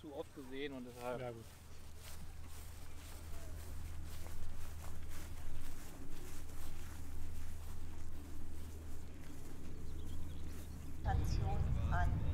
zu oft gesehen und deshalb. Ja, gut. Station an.